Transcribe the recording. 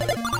you